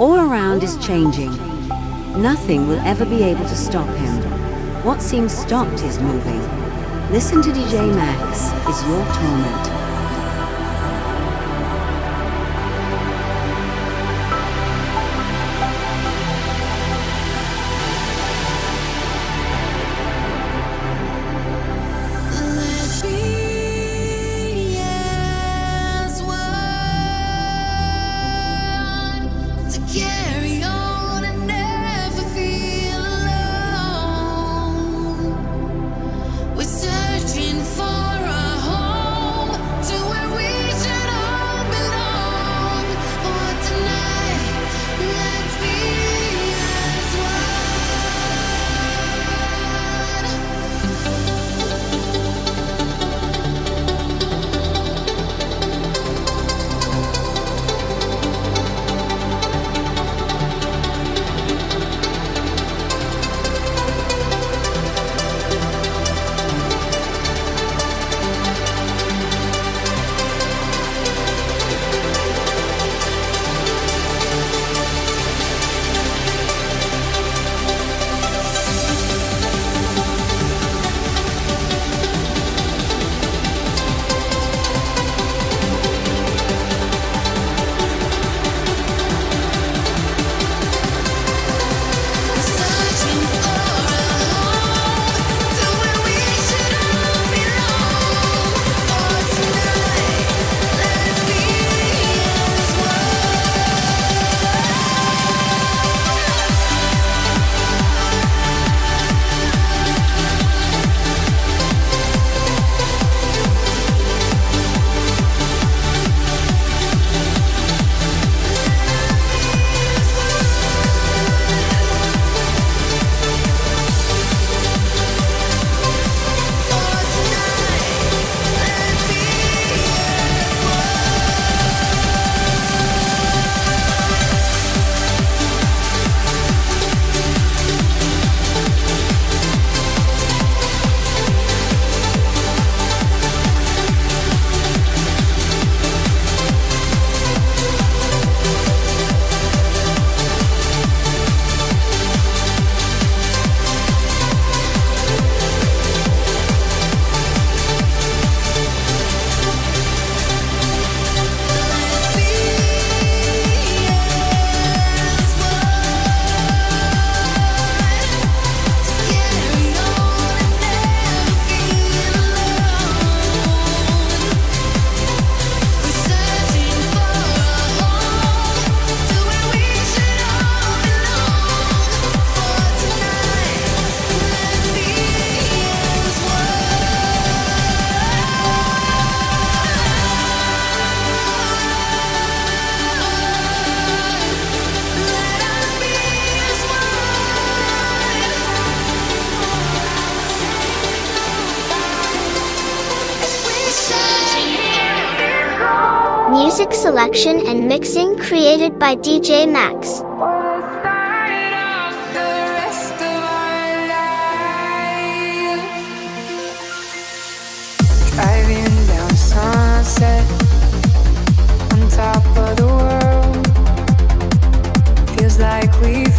All around is changing. Nothing will ever be able to stop him. What seems stopped is moving. Listen to DJ Max is your torment. Selection and mixing created by DJ Max. On top of the world. Feels like we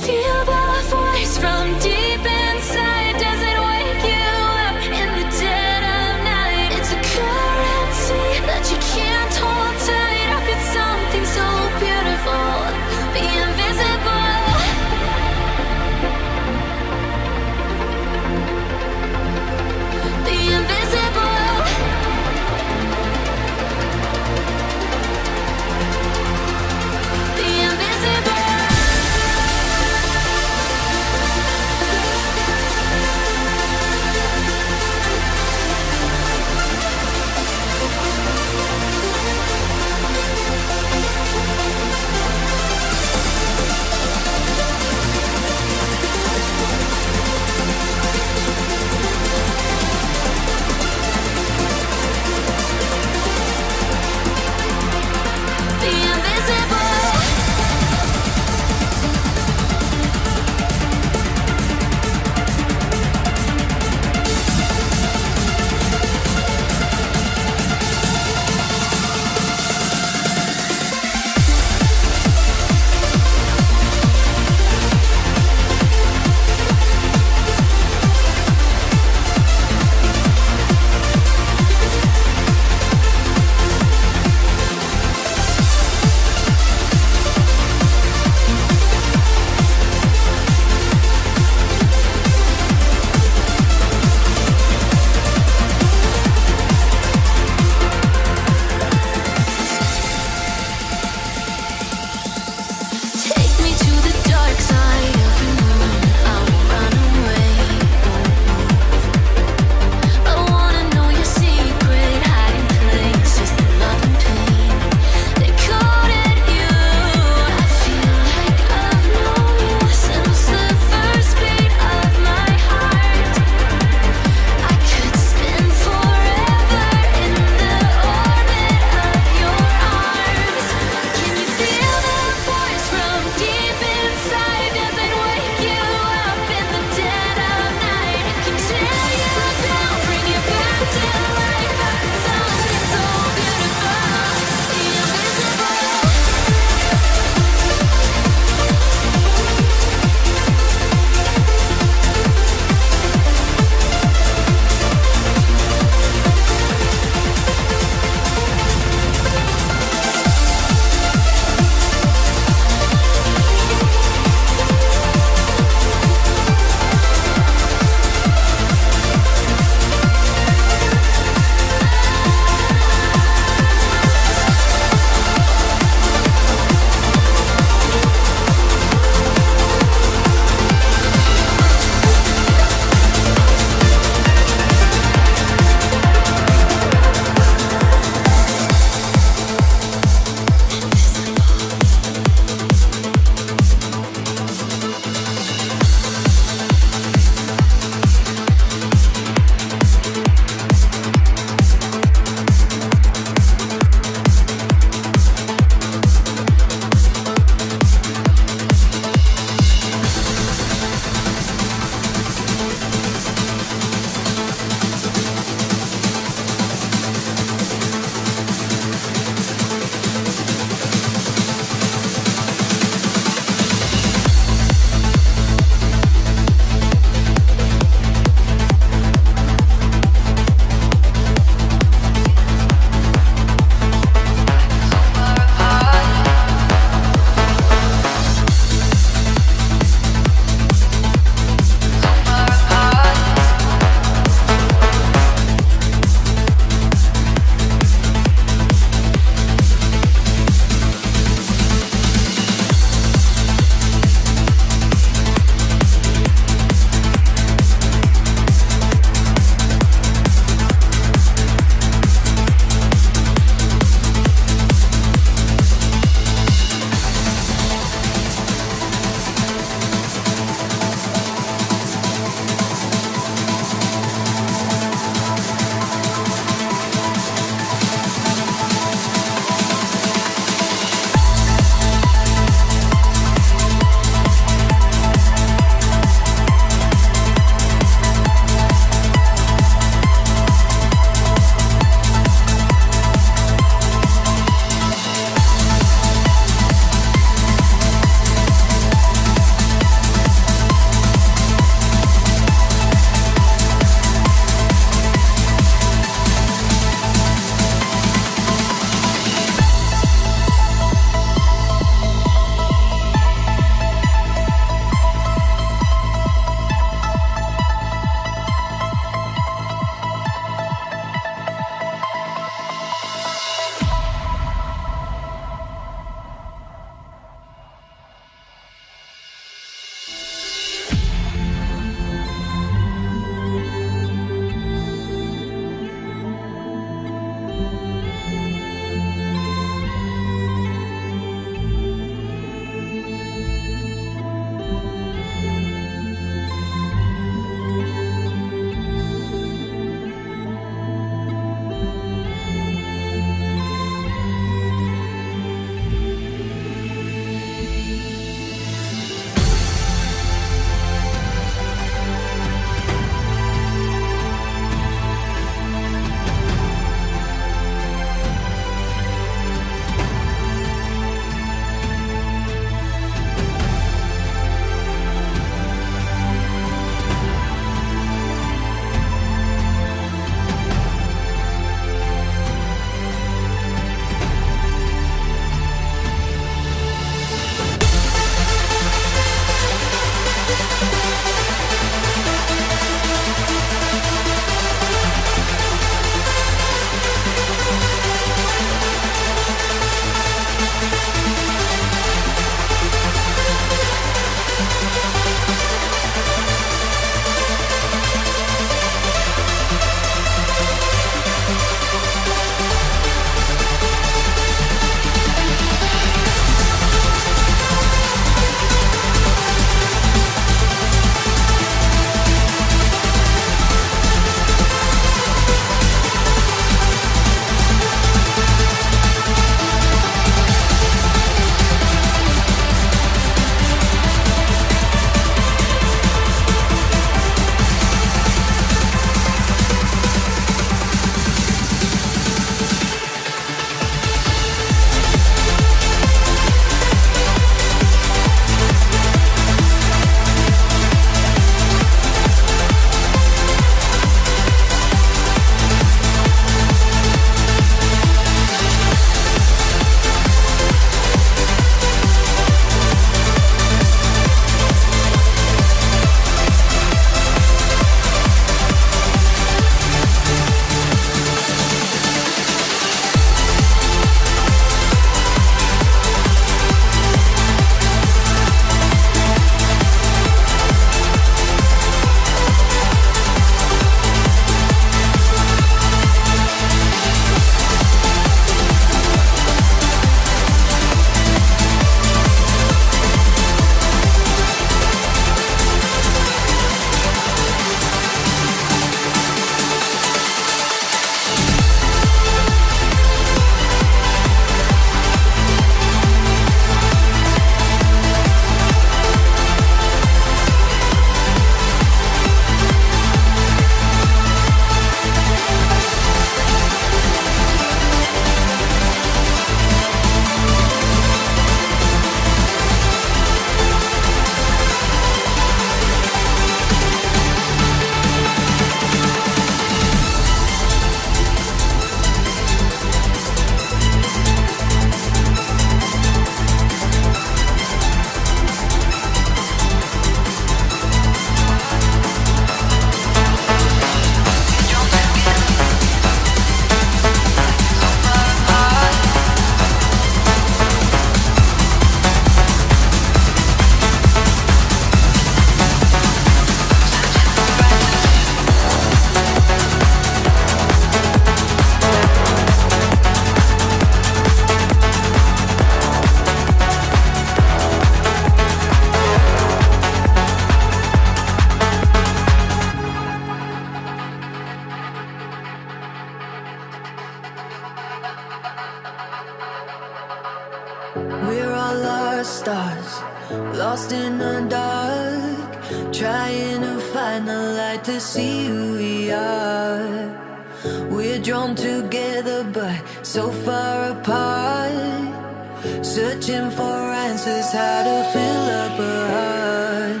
to fill up a heart.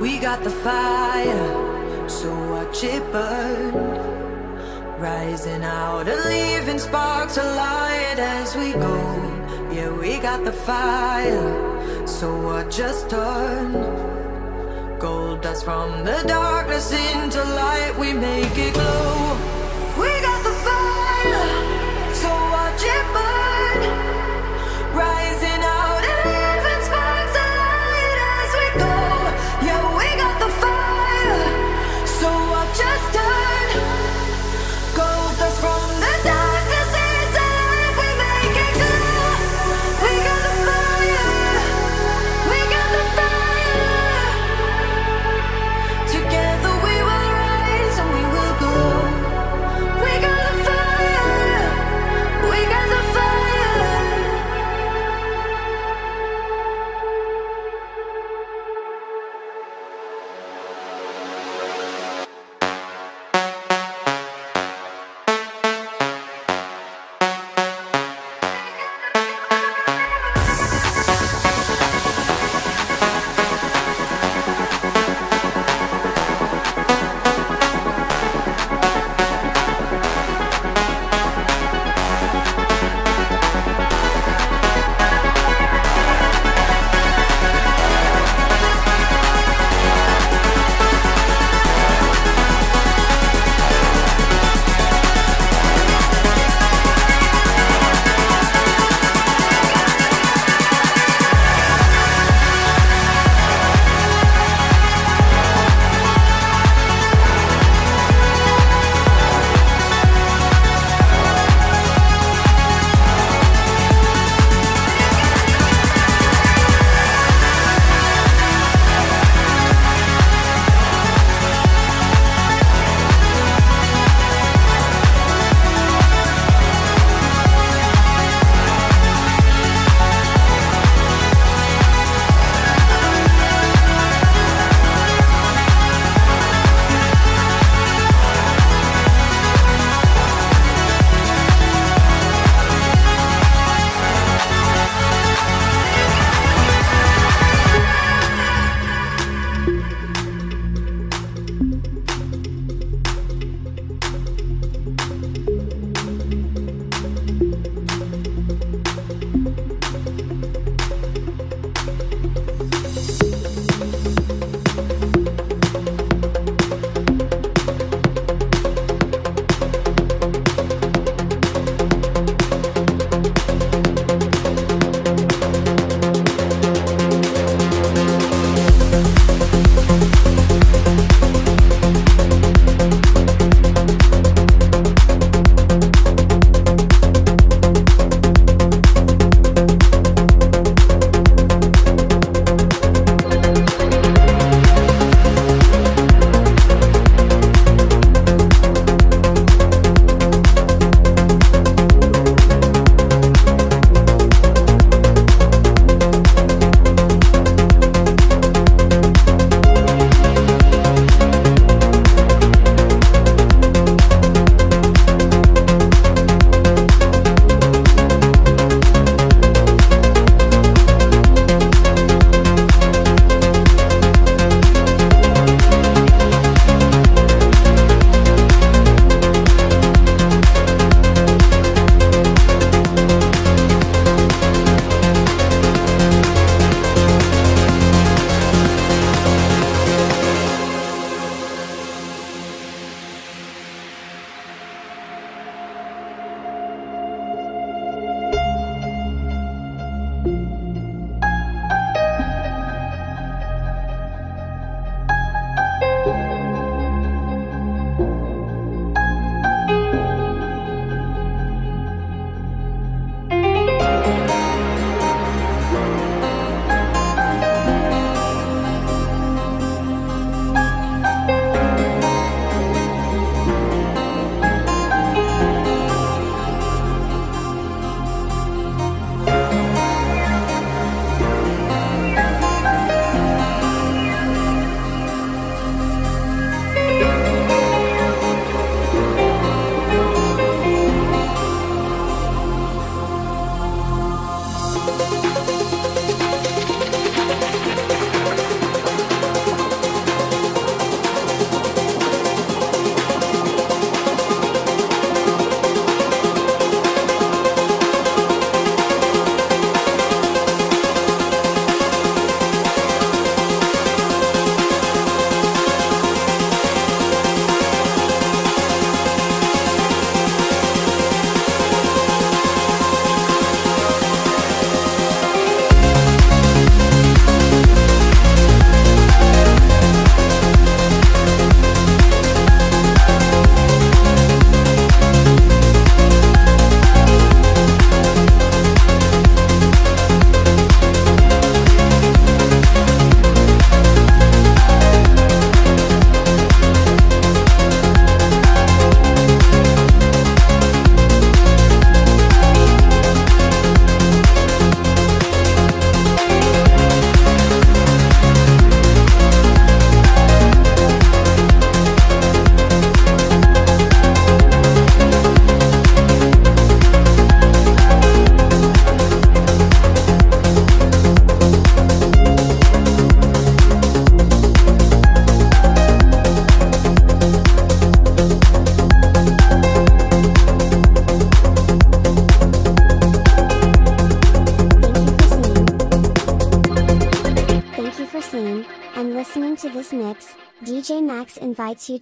We got the fire, so watch it burn. Rising out and leaving sparks alight as we go. Yeah, we got the fire, so I just turn. Gold dust from the darkness into light, we make it glow.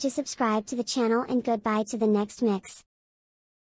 To subscribe to the channel and goodbye to the next mix.